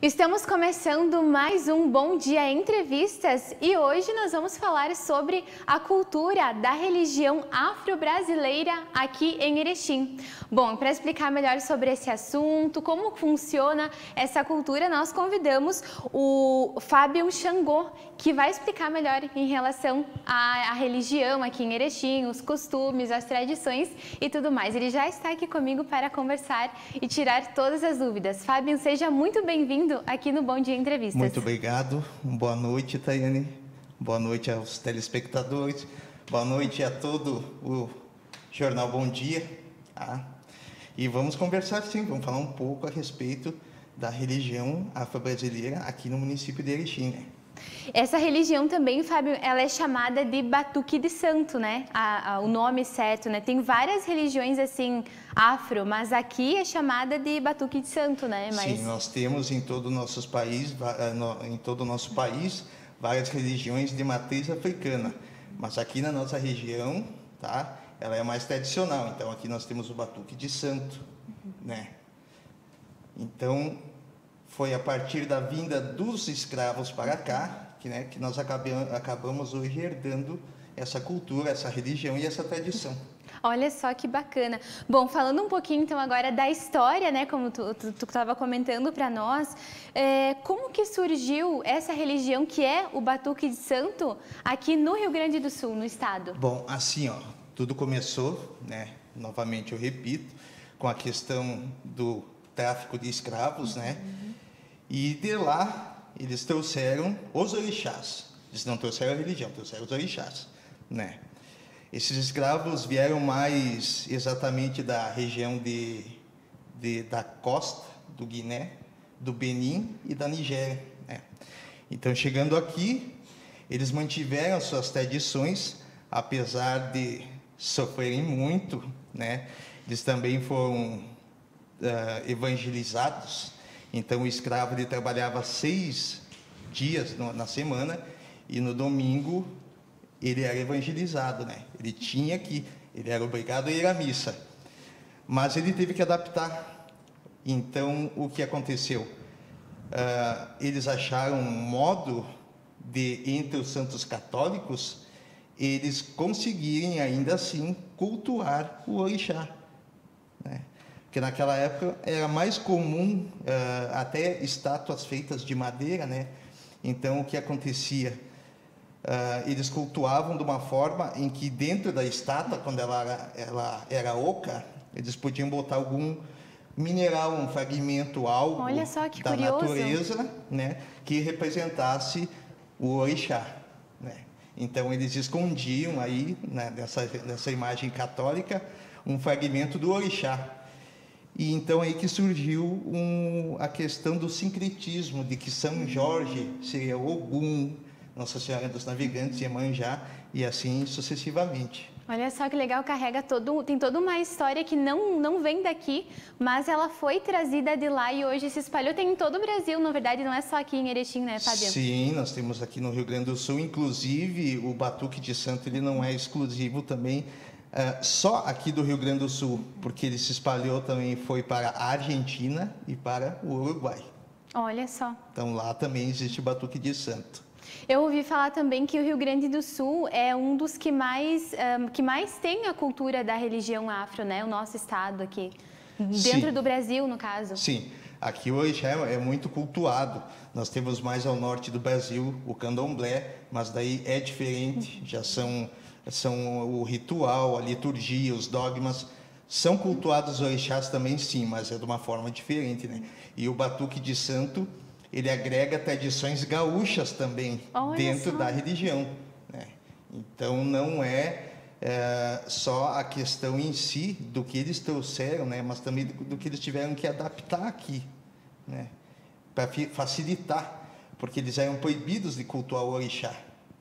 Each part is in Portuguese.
Estamos começando mais um Bom Dia Entrevistas e hoje nós vamos falar sobre a cultura da religião afro-brasileira aqui em Erechim. Bom, para explicar melhor sobre esse assunto, como funciona essa cultura, nós convidamos o Fábio Xangô, que vai explicar melhor em relação à, à religião aqui em Erechim, os costumes, as tradições e tudo mais. Ele já está aqui comigo para conversar e tirar todas as dúvidas. Fábio, seja muito bem-vindo aqui no Bom Dia Entrevistas. Muito obrigado. Boa noite, Tayane. Boa noite aos telespectadores. Boa noite a todo o Jornal Bom Dia. Ah, e vamos conversar sim, vamos falar um pouco a respeito da religião afro-brasileira aqui no município de Erechim. Né? Essa religião também, Fábio, ela é chamada de Batuque de Santo, né? A, a, o nome certo, né? Tem várias religiões assim afro, mas aqui é chamada de Batuque de Santo, né? Mas... Sim, nós temos em todo o nosso país, eh, em todo o nosso país, várias religiões de matriz africana, mas aqui na nossa região, tá? ela é mais tradicional. Então aqui nós temos o batuque de santo, né? Então foi a partir da vinda dos escravos para cá que, né, que nós acabamos, acabamos hoje herdando essa cultura, essa religião e essa tradição. Olha só que bacana. Bom, falando um pouquinho então agora da história, né, como tu estava comentando para nós, é, como que surgiu essa religião que é o Batuque de Santo aqui no Rio Grande do Sul, no estado? Bom, assim, ó, tudo começou, né, novamente eu repito, com a questão do tráfico de escravos, né? Uhum. E de lá eles trouxeram os orixás. Eles não trouxeram a religião, trouxeram os orixás, né? Esses escravos vieram mais exatamente da região de, de da costa do Guiné, do Benin e da Nigéria. Né? Então, chegando aqui, eles mantiveram suas tradições, apesar de sofrerem muito, né? Eles também foram uh, evangelizados. Então, o escravo ele trabalhava seis dias na semana e no domingo ele era evangelizado, né? Ele tinha que, ele era obrigado a ir à missa, mas ele teve que adaptar. Então, o que aconteceu? Uh, eles acharam um modo de entre os santos católicos eles conseguirem ainda assim cultuar o orixá. Né? Porque naquela época era mais comum uh, até estátuas feitas de madeira, né? Então o que acontecia? Uh, eles cultuavam de uma forma em que dentro da estátua, quando ela era, ela era oca, eles podiam botar algum mineral, um fragmento, algo da curioso. natureza, né, que representasse o orixá. Então eles escondiam aí, né, nessa, nessa imagem católica, um fragmento do orixá. E então aí que surgiu um, a questão do sincretismo, de que São Jorge seria Ogum, Nossa Senhora dos Navegantes, Iemanjá, e assim sucessivamente. Olha só que legal, carrega todo, tem toda uma história que não, não vem daqui, mas ela foi trazida de lá e hoje se espalhou. Tem em todo o Brasil, na verdade, não é só aqui em Erechim, né, Fábio? Sim, nós temos aqui no Rio Grande do Sul, inclusive o Batuque de Santo, ele não é exclusivo também uh, só aqui do Rio Grande do Sul, porque ele se espalhou também, foi para a Argentina e para o Uruguai. Olha só. Então lá também existe Batuque de Santo. Eu ouvi falar também que o Rio Grande do Sul é um dos que mais, um, que mais tem a cultura da religião afro, né? O nosso estado aqui. Dentro Sim. do Brasil, no caso. Sim. Aqui hoje é, é muito cultuado. Nós temos mais ao norte do Brasil o candomblé, mas daí é diferente. Já são, são o ritual, a liturgia, os dogmas. São cultuados os orixás também, sim, mas é de uma forma diferente, né? E o batuque de santo ele agrega tradições gaúchas também Olha dentro só. da religião. Né? Então não é, é, só a questão em si do que eles trouxeram, né? mas também do, do que eles tiveram que adaptar aqui, né? para facilitar, porque eles eram proibidos de cultuar o orixá.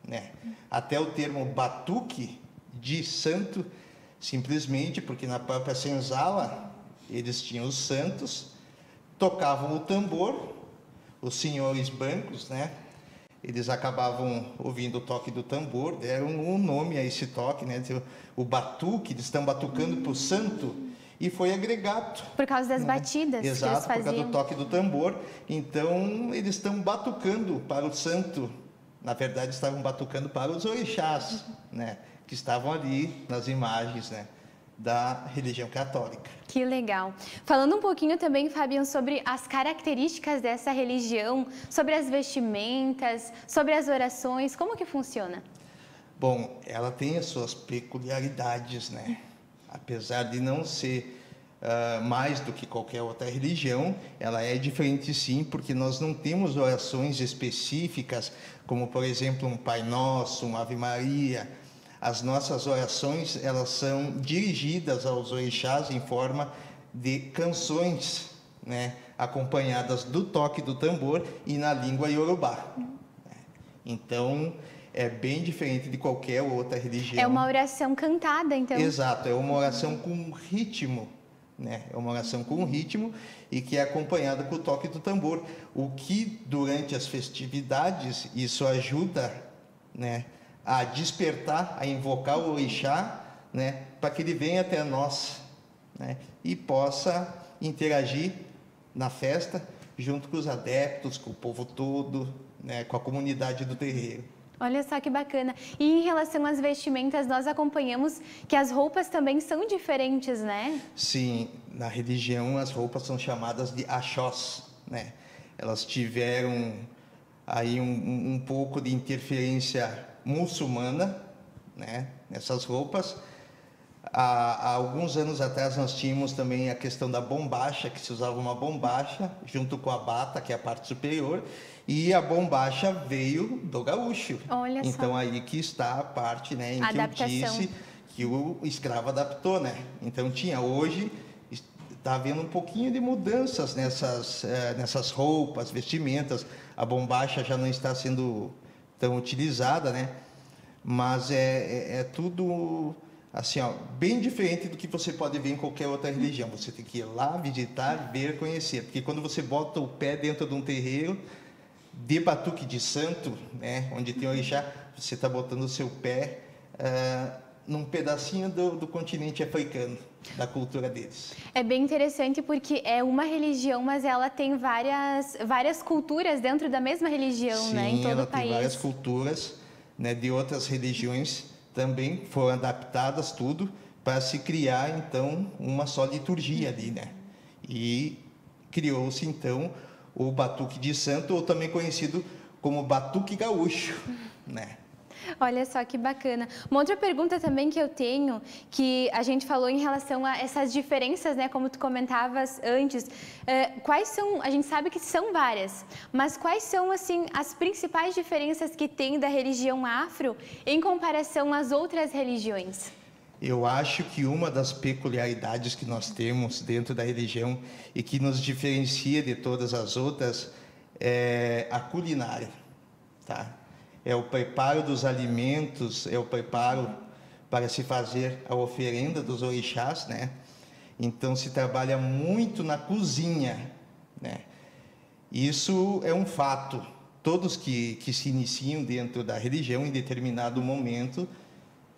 Né? Até o termo batuque de santo, simplesmente porque na própria senzala eles tinham os santos, tocavam o tambor os senhores bancos, né? Eles acabavam ouvindo o toque do tambor, deram um nome a esse toque, né? O batuque, eles estão batucando para o santo. e foi agregado. Por causa das né? batidas Exato, que eles faziam. por causa do toque do tambor. Então, eles estão batucando para o santo. Na verdade, estavam batucando para os orixás, né? Que estavam ali nas imagens, né? da religião católica. Que legal. Falando um pouquinho também, Fabiano, sobre as características dessa religião, sobre as vestimentas, sobre as orações, como que funciona? Bom, ela tem as suas peculiaridades, né? Apesar de não ser uh, mais do que qualquer outra religião, ela é diferente sim, porque nós não temos orações específicas, como por exemplo um Pai Nosso, um Ave Maria, as nossas orações elas são dirigidas aos orixás em forma de canções, né, acompanhadas do toque do tambor e na língua iorubá. Então é bem diferente de qualquer outra religião. É uma oração cantada, então. Exato, é uma oração com ritmo, né? É uma oração com ritmo e que é acompanhada com o toque do tambor, o que durante as festividades isso ajuda, né? a despertar, a invocar o orixá, né, para que ele venha até nós, né, e possa interagir na festa junto com os adeptos, com o povo todo, né, com a comunidade do terreiro. Olha só que bacana. E em relação às vestimentas, nós acompanhamos que as roupas também são diferentes, né? Sim, na religião as roupas são chamadas de achós, né? Elas tiveram aí um, um pouco de interferência muçulmana, né, nessas roupas. Há, há, alguns anos atrás nós tínhamos também a questão da bombacha, que se usava uma bombacha junto com a bata, que é a parte superior, e a bombacha veio do gaúcho. Olha então só. aí que está a parte, né, em Adaptação. que eu disse que o escravo adaptou, né? Então tinha hoje está havendo um pouquinho de mudanças nessas eh, nessas roupas, vestimentas. A bombacha já não está sendo tão utilizada, né? Mas é, é, é, tudo assim, ó, bem diferente do que você pode ver em qualquer outra religião. Você tem que ir lá, visitar, ver, conhecer. Porque quando você bota o pé dentro de um terreiro de batuque de santo, né, onde tem o orixá, você está botando o seu pé uh, num pedacinho do, do continente africano da cultura deles. É bem interessante porque é uma religião, mas ela tem várias, várias culturas dentro da mesma religião, Sim, né, em todo ela o país. tem várias culturas, né, de outras religiões também foram adaptadas tudo para se criar então uma só liturgia ali, né? E criou-se então o batuque de santo, ou também conhecido como batuque gaúcho, né? Olha só que bacana. Uma outra pergunta também que eu tenho, que a gente falou em relação a essas diferenças, né, como tu comentavas antes, é, quais são, a gente sabe que são várias, mas quais são, assim, as principais diferenças que tem da religião afro em comparação às outras religiões? Eu acho que uma das peculiaridades que nós temos dentro da religião e que nos diferencia de todas as outras é a culinária, tá? É o preparo dos alimentos, é o preparo para se fazer a oferenda dos orixás, né? Então se trabalha muito na cozinha, né? Isso é um fato. Todos que, que se iniciam dentro da religião, em determinado momento,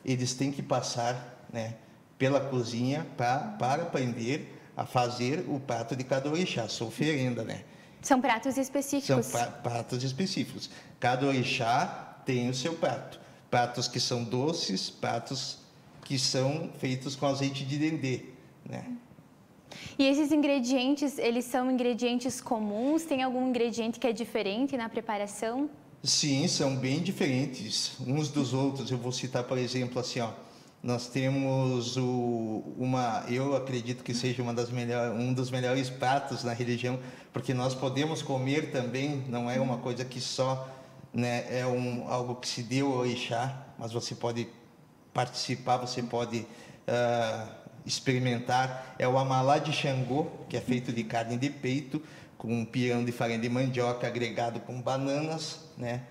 eles têm que passar né, pela cozinha pra, para aprender a fazer o prato de cada orixá, sua oferenda, né? São pratos específicos. São pratos específicos. Cada orixá tem o seu prato. Pratos que são doces, pratos que são feitos com azeite de dendê, né? E esses ingredientes, eles são ingredientes comuns? Tem algum ingrediente que é diferente na preparação? Sim, são bem diferentes uns dos outros. Eu vou citar, por exemplo, assim, ó, nós temos o, uma, eu acredito que seja uma das melhor, um dos melhores pratos na religião, porque nós podemos comer também, não é uma coisa que só né, é um, algo que se deu ao Ixá, mas você pode participar, você pode uh, experimentar. É o amalá de Xangô, que é feito de carne de peito, com um pirão de farinha de mandioca agregado com bananas, né?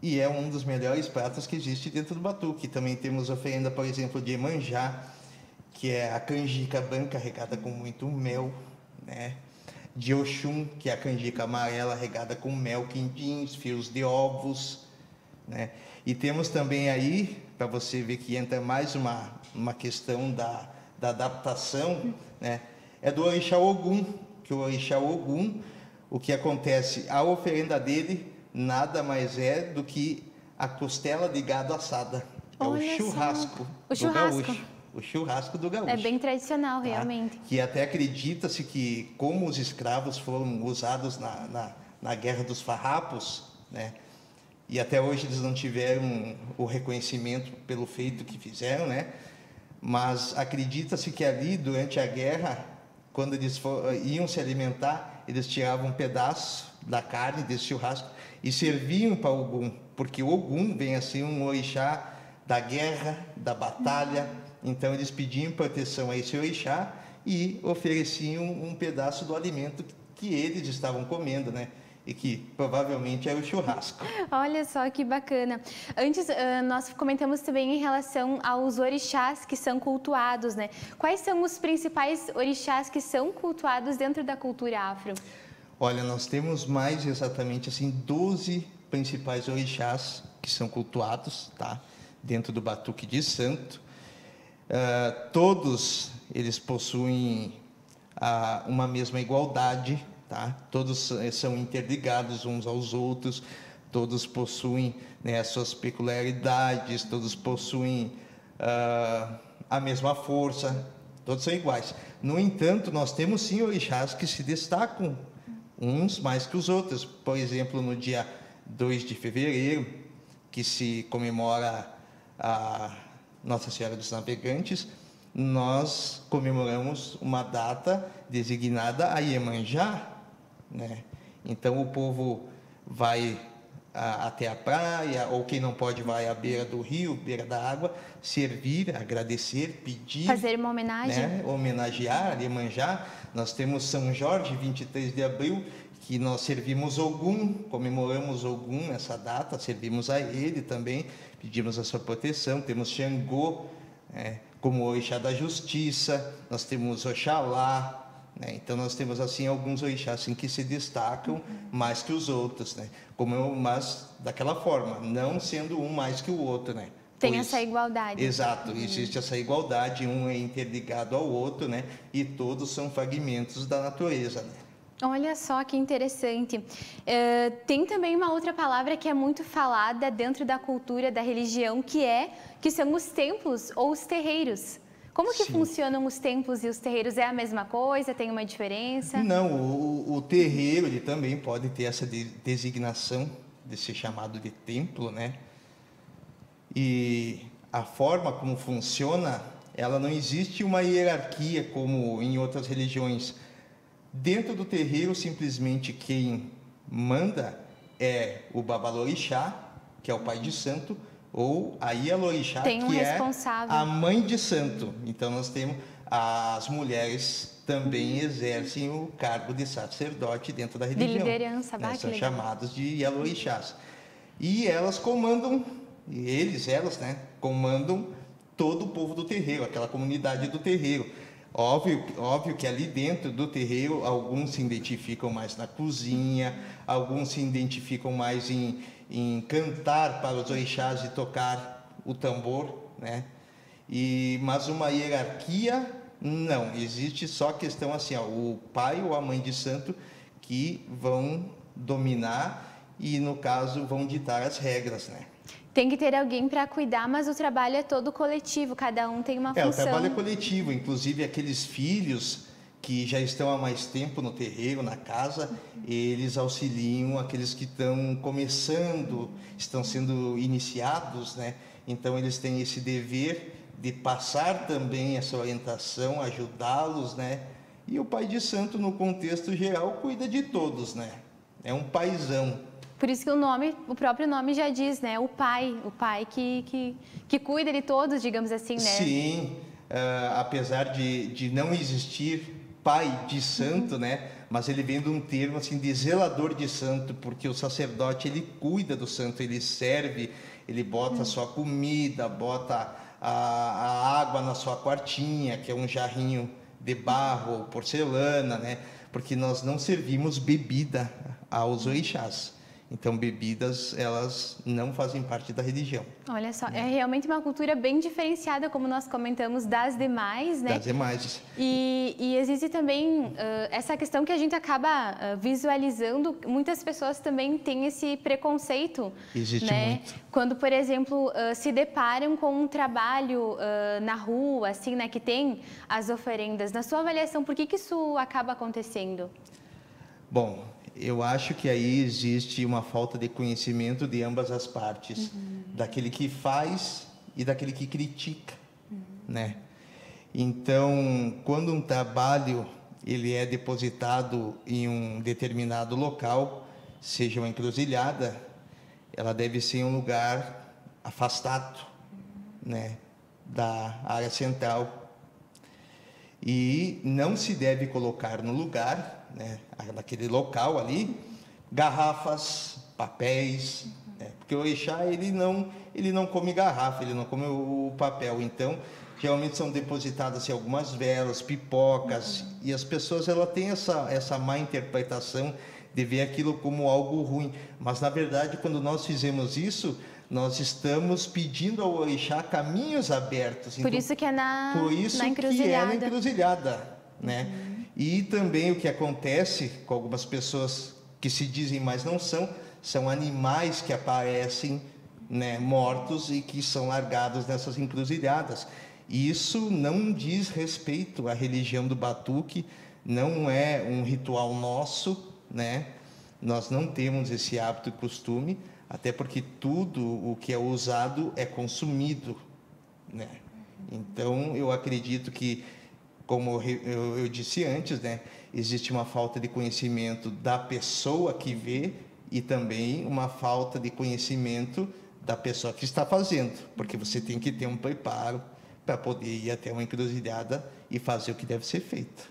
E é um dos melhores pratos que existe dentro do batuque. Também temos oferenda, por exemplo, de manjá, que é a canjica branca regada com muito mel, né? De Oxum, que é a canjica amarela regada com mel, quintins, fios de ovos, né? E temos também aí, para você ver que entra mais uma, uma questão da, da adaptação, né, é do orixá Ogum, que o orixá Ogum, o que acontece, a oferenda dele nada mais é do que a costela de gado assada. É o churrasco o churrasco. O churrasco do gaúcho. É bem tradicional, tá? realmente. Que até acredita-se que, como os escravos foram usados na, na, na Guerra dos Farrapos, né? E até hoje eles não tiveram o reconhecimento pelo feito que fizeram, né? Mas acredita-se que ali, durante a guerra, quando eles for, iam se alimentar, eles tiravam um pedaço da carne desse churrasco e serviam para Ogum, porque Ogum vem assim um orixá da guerra, da batalha. Então eles pediam proteção a esse orixá e ofereciam um pedaço do alimento que eles estavam comendo, né? E que provavelmente era o churrasco. Olha só que bacana. Antes, nós comentamos também em relação aos orixás que são cultuados, né? Quais são os principais orixás que são cultuados dentro da cultura afro? Olha, nós temos mais exatamente assim 12 principais orixás que são cultuados, tá? Dentro do Batuque de Santo. Uh, todos eles possuem uma mesma igualdade, tá? Todos são interligados uns aos outros, todos possuem né, as suas peculiaridades, todos possuem uh, a mesma força, todos são iguais. No entanto, nós temos sim orixás que se destacam uns mais que os outros. Por exemplo, no dia 2 de fevereiro, que se comemora a Nossa Senhora dos Navegantes, nós comemoramos uma data designada a Iemanjá. Né? Então, o povo vai a, até a praia, ou quem não pode vai à beira do rio, beira da água, servir, agradecer, pedir. Fazer uma homenagem. Né? Homenagear, Iemanjá. Nós temos São Jorge, 23 de abril, que nós servimos Ogum, comemoramos Ogum nessa data, servimos a ele também, pedimos a sua proteção. Temos Xangô, é, como orixá da justiça, nós temos Oxalá, né? Então nós temos assim alguns orixás assim, que se destacam mais que os outros, né? Como eu, mas daquela forma, não sendo um mais que o outro, né? Tem pois, essa igualdade. Exato, existe essa igualdade, um é interligado ao outro, né? E todos são fragmentos da natureza, né? Olha só que interessante. Uh, tem também uma outra palavra que é muito falada dentro da cultura da religião, que é que são os templos ou os terreiros. Como que Sim. funcionam os templos e os terreiros? É a mesma coisa? Tem uma diferença? Não, o, o terreiro ele também pode ter essa de, designação de ser chamado de templo, né? E a forma como funciona, ela não existe uma hierarquia como em outras religiões. Dentro do terreiro, simplesmente quem manda é o Babalorixá, que é o pai de santo, ou a Ialorixá, um que é a mãe de santo. Então nós temos as mulheres também exercem o cargo de sacerdote dentro da religião. De liderança, né? São chamados de Ialorixás. E elas comandam, eles, elas, né, comandam todo o povo do terreiro, aquela comunidade do terreiro. Óbvio, óbvio que ali dentro do terreiro, alguns se identificam mais na cozinha, alguns se identificam mais em, em cantar para os orixás e tocar o tambor, né? E, mas uma hierarquia, não. Existe só a questão assim, ó, o pai ou a mãe de santo que vão dominar e, no caso, vão ditar as regras, né? Tem que ter alguém para cuidar, mas o trabalho é todo coletivo, cada um tem uma é, função. É, o trabalho é coletivo, inclusive aqueles filhos que já estão há mais tempo no terreiro, na casa, eles auxiliam aqueles que estão começando, estão sendo iniciados, né? Então eles têm esse dever de passar também essa orientação, ajudá-los, né? E o pai de santo no contexto geral cuida de todos, né? É um paizão. Por isso que o nome, o próprio nome já diz, né? O pai, o pai que, que, que cuida de todos, digamos assim, né? Sim, uh, apesar de, de não existir pai de santo, né? Mas ele vem de um termo assim de zelador de santo, porque o sacerdote ele cuida do santo, ele serve, ele bota uhum. sua comida, bota a, a água na sua quartinha, que é um jarrinho de barro ou porcelana, né? Porque nós não servimos bebida aos orixás. Então, bebidas, elas não fazem parte da religião. Olha só, né? é realmente uma cultura bem diferenciada, como nós comentamos, das demais, né? Das demais. E, e existe também uh, essa questão que a gente acaba uh, visualizando, muitas pessoas também têm esse preconceito. Existe né? muito. Quando, por exemplo, uh, se deparam com um trabalho na rua, assim, né, que tem as oferendas. Na sua avaliação, por que, que isso acaba acontecendo? Bom, eu acho que aí existe uma falta de conhecimento de ambas as partes, uhum. daquele que faz e daquele que critica, uhum. né? Então, quando um trabalho ele é depositado em um determinado local, seja uma encruzilhada, ela deve ser em um lugar afastado, né, da área central. E não se deve colocar no lugar né, naquele local ali, garrafas, papéis, né, porque o orixá ele não, ele não come garrafa, ele não come o, papel, então geralmente são depositadas assim, algumas velas, pipocas, uhum. e as pessoas ela têm essa, essa má interpretação de ver aquilo como algo ruim, mas na verdade quando nós fizemos isso, nós estamos pedindo ao orixá caminhos abertos. Por então, isso que é na, por isso na encruzilhada. Que é na encruzilhada, né? Uhum. E também o que acontece com algumas pessoas que se dizem, mas não são, são animais que aparecem né, mortos e que são largados nessas encruzilhadas. Isso não diz respeito à religião do batuque, não é um ritual nosso, né? Nós não temos esse hábito e costume, até porque tudo o que é usado é consumido, né? Então, eu acredito que como eu, eu, disse antes, né, existe uma falta de conhecimento da pessoa que vê e também uma falta de conhecimento da pessoa que está fazendo, porque você tem que ter um preparo para poder ir até uma encruzilhada e fazer o que deve ser feito.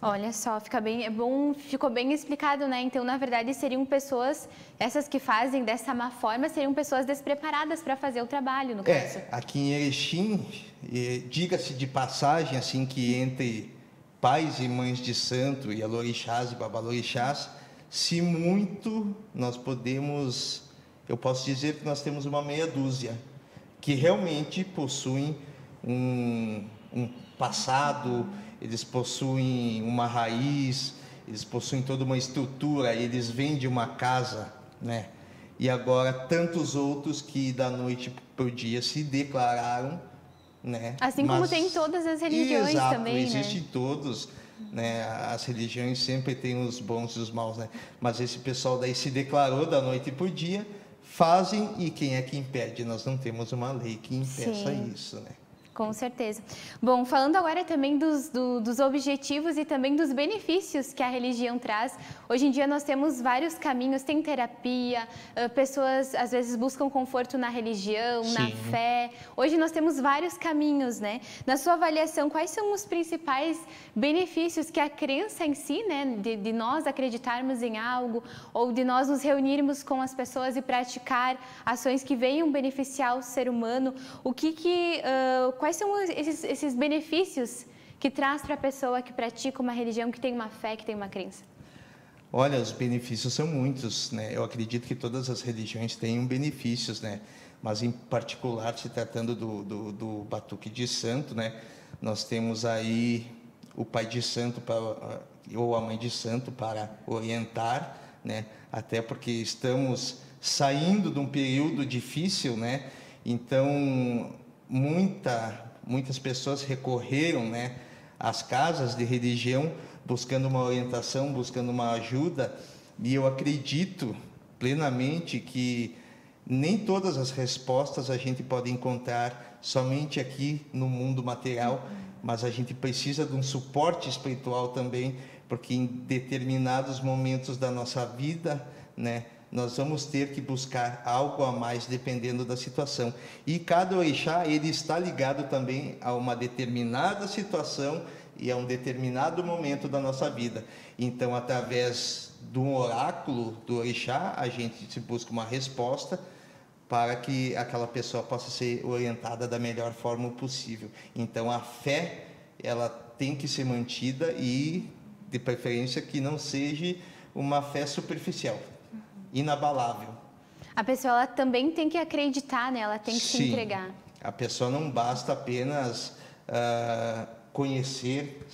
Olha só, fica bem, é bom, ficou bem explicado, né? Então, na verdade, seriam pessoas, essas que fazem dessa má forma, seriam pessoas despreparadas para fazer o trabalho, no é, caso. Aqui em Erechim, diga-se de passagem, assim, que entre pais e mães de santo e alorixás e babalorixás, se muito nós podemos, eu posso dizer que nós temos uma meia dúzia que realmente possuem um, um passado eles possuem uma raiz, eles possuem toda uma estrutura, eles vêm de uma casa, né? E agora tantos outros que da noite para o dia se declararam, né? Assim Mas, como tem em todas as religiões exato, também, existem né? todos, né? As religiões sempre têm os bons e os maus, né? Mas esse pessoal daí se declarou da noite para o dia, fazem e quem é que impede? Nós não temos uma lei que impeça Sim. isso, né? Com certeza. Bom, falando agora também dos, do, dos objetivos e também dos benefícios que a religião traz. Hoje em dia nós temos vários caminhos, tem terapia, pessoas às vezes buscam conforto na religião, Sim. na fé. Hoje nós temos vários caminhos, né? Na sua avaliação, quais são os principais benefícios que a crença em si, né, de, de nós acreditarmos em algo ou de nós nos reunirmos com as pessoas e praticar ações que venham beneficiar o ser humano, o que que uh, quais são esses, esses benefícios que traz para a pessoa que pratica uma religião, que tem uma fé, que tem uma crença? Olha, os benefícios são muitos, né? Eu acredito que todas as religiões têm benefícios, né? Mas em particular, se tratando do, do, do batuque de santo, né? Nós temos aí o pai de santo ou a mãe de santo para orientar, né? Até porque estamos saindo de um período difícil, né? Então muita, muitas pessoas recorreram né, às casas de religião buscando uma orientação, buscando uma ajuda, e eu acredito plenamente que nem todas as respostas a gente pode encontrar somente aqui no mundo material, mas a gente precisa de um suporte espiritual também, porque em determinados momentos da nossa vida, né, nós vamos ter que buscar algo a mais dependendo da situação. E cada orixá, ele está ligado também a uma determinada situação e a um determinado momento da nossa vida. Então, através do oráculo do orixá, a gente se busca uma resposta para que aquela pessoa possa ser orientada da melhor forma possível. Então, a fé, ela tem que ser mantida e, de preferência, que não seja uma fé superficial. Inabalável. A pessoa ela também tem que acreditar, né? Ela tem que Sim. se entregar. A pessoa não basta apenas ah, conhecer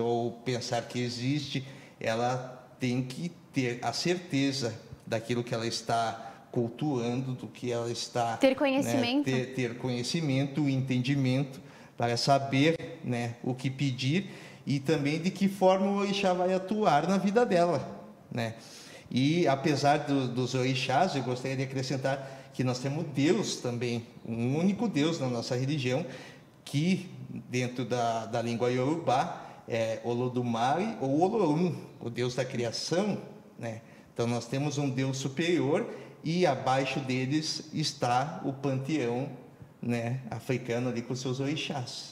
ou pensar que existe, ela tem que ter a certeza daquilo que ela está cultuando, do que ela está Ter né, conhecimento. ter, ter conhecimento, entendimento para saber, né, o que pedir e também de que forma o orixá vai atuar na vida dela, né? E apesar do, dos orixás, eu gostaria de acrescentar que nós temos Deus também, um único Deus na nossa religião, que dentro da, da língua iorubá é Olodumare ou Olorum, o Deus da criação, né? Então nós temos um Deus superior e abaixo deles está o panteão, né, africano ali com seus orixás.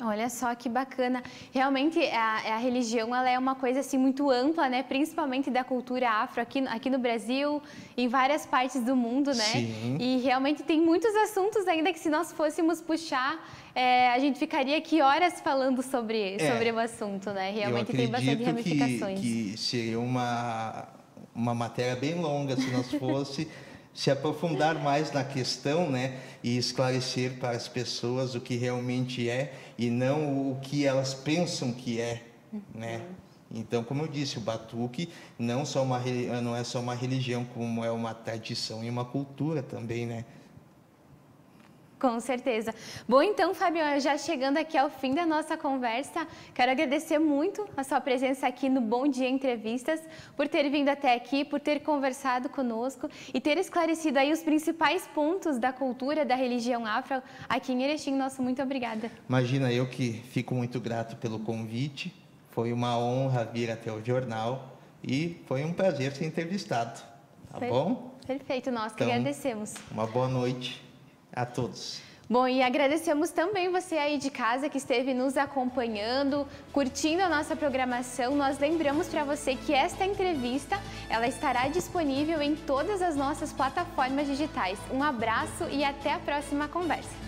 Olha só que bacana. Realmente a, a religião ela é uma coisa assim muito ampla, né? Principalmente da cultura afro aqui, aqui no Brasil, em várias partes do mundo, né? Sim. E realmente tem muitos assuntos ainda que se nós fôssemos puxar, é, a gente ficaria aqui horas falando sobre, É. sobre o assunto, né? Realmente Eu tem bastante acredito que, ramificações. que seria uma, uma matéria bem longa se nós fosse se aprofundar mais na questão, né, e esclarecer para as pessoas o que realmente é e não o que elas pensam que é, né? Então, como eu disse, o batuque não só uma não é só uma religião, como é uma tradição e uma cultura também, né? Com certeza. Bom, então, Fábio, já chegando aqui ao fim da nossa conversa, quero agradecer muito a sua presença aqui no Bom Dia Entrevistas, por ter vindo até aqui, por ter conversado conosco e ter esclarecido aí os principais pontos da cultura, da religião afro aqui em Erechim. Nosso muito obrigada. Imagina eu que fico muito grato pelo convite. Foi uma honra vir até o jornal e foi um prazer ser entrevistado. Tá Per- bom? Perfeito, nós que Então- agradecemos. Uma boa noite a todos. Bom, e agradecemos também você aí de casa que esteve nos acompanhando, curtindo a nossa programação. Nós lembramos para você que esta entrevista, ela estará disponível em todas as nossas plataformas digitais. Um abraço e até a próxima conversa.